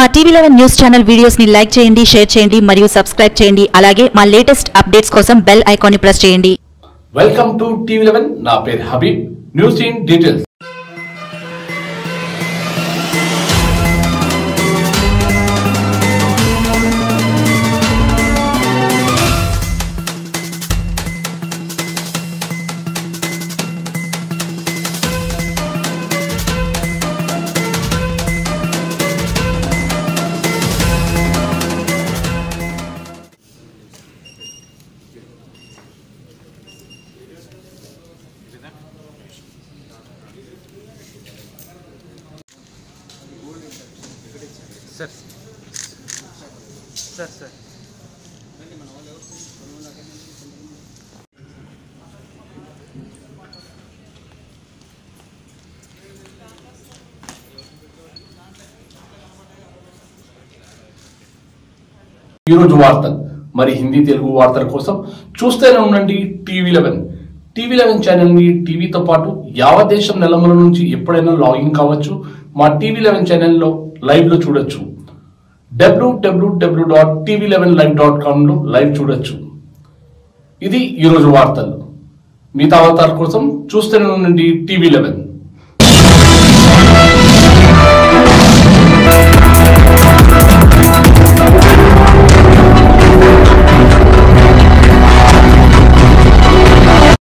మా TV eleven news channel వీడియోస్ని like చేయండి షేర్ చేయండి మరియు సబ్స్క్రైబ్ చేయండి. అలాగే మా లేటెస్ట్ అప్డేట్స్ కోసం బెల్ ఐకాన్ని ప్రెస్ చేయండి. వెల్కమ్ టు టీవీ లెవెన్ నా పేరు Habib. News in details sir. Sir sir. ఈరోజు వార్తలు మరి హిందీ తెలుగు వార్తల కోసం చూస్తూనే ఉండండి టీవీ లెవెన్. టీవీ లెవెన్ ఛానల్ని టీవీతో పాటు యావత్ దేశం నెలమల నుంచి ఎప్పుడైనా లాగిన్ కావచ్చు. మా టీవీ లెవెన్ ఛానల్లో లైవ్లో చూడొచ్చు. WWW dot TV eleven live dot కామ్లో live చూడొచ్చు. ఇది ఈరోజు వార్తలు. మిగతా వార్తల కోసం చూస్తూనే ఉండండి టీవీ లెవెన్.